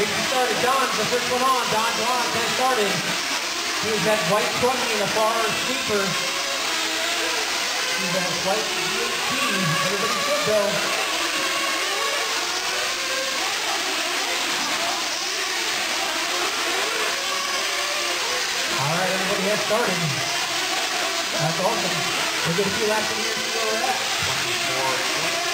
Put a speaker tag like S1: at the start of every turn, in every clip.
S1: Racing started. Don's the first one on. Don Juan has started. Here's that white truggy in the far sweeper. Here's that white GHP. Everybody's good though. All right, everybody has started. That's awesome. We'll get a few laps in here and see where we're
S2: 24,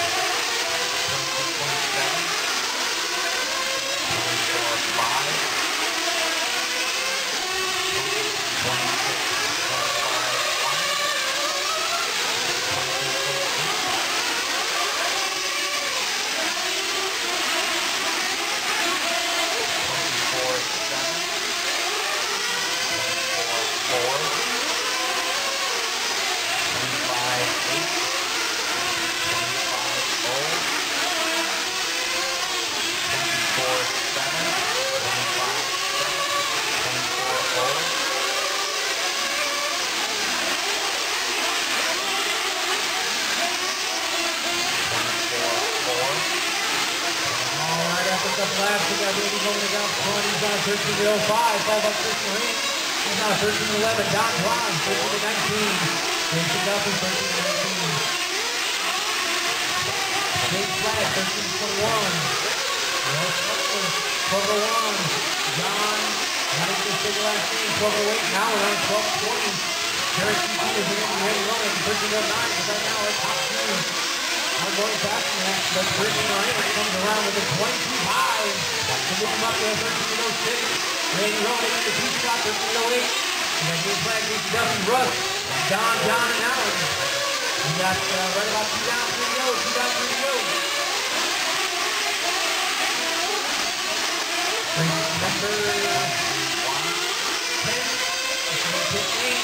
S1: couple laps. We got Randy down front. He's on 13 to 05, followed by Chris Marine. He's now 13 to 11. Don Juan, 13 to 19. Jason Duffy, 13 to 19. James Flash, 13 to 21. Ross Butler, 12 to 1. John, even just the last name, 12 to 8. Now we're on 12 to 20. Derek is in the ready running, 13 to 9. But right now, it's top two. I'm going fast than that, but Brittany Miranda comes around with a 22 high to move him up to 1306. Randy Roman in the two spot, 1308. We got James Flag, Jason Dustin, Don, John, and Allen. We got uh, right about two down, three to go, two down, three to go. 10,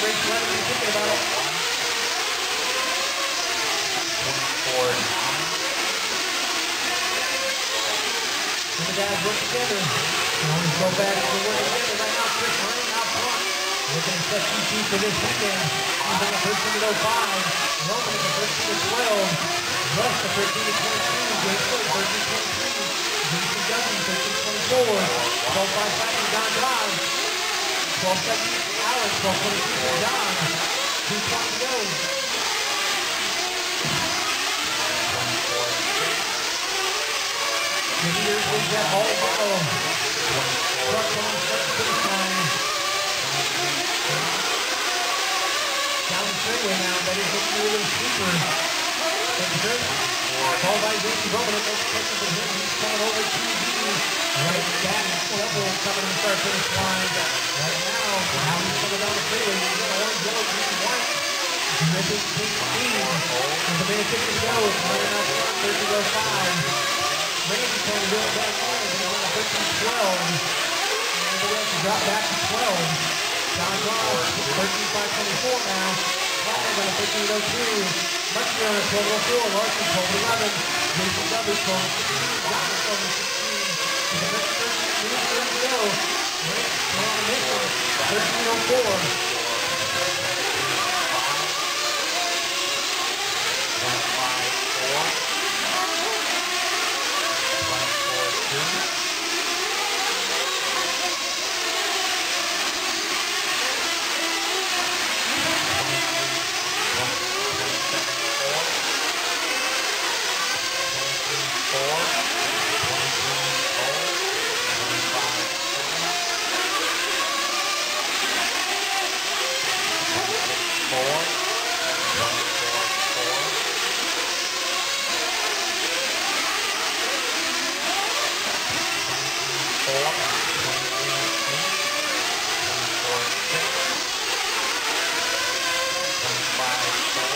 S1: 15, race 11, we're thinking about it. And the guys work together. And always go back to work together. Right now, Chris Marine out front. Looking at CT for this weekend. He's on the 13 to 05. Roman at the 13 to 12. Russ the 13 to 22. James Wood 13 to 23. Jason Duggan 13 to 24. 12 5 5 Don Drive. 12 7 Alex. 12 22 for John. 2 to. The leader is that all bottle. Truck on first finish line. Down the straightaway now, but is looking a little steeper. Called by Jason Roman, it makes sense of him. He's coming over to the right back level, coming to start finish line. Right now, now he's coming down the freeway. He's got orange, yellow, green, white. Dripping pink speed. There's a minute 50 to. Running out front, 30 5. Randy trying to go back on. He's on the 13 12. Everybody else drop back to 12. John Ross, 13 5 24 now. Wagner taking those three. Machnia from Rosio, Leuten from Eleven, Jason Davis from Wagner from the next 13 on
S3: 4.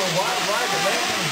S3: for Wide Wide, the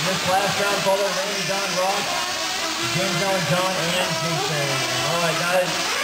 S3: In this last round, follow Randy Don Ross, James Allen John, and Jason. All right, guys.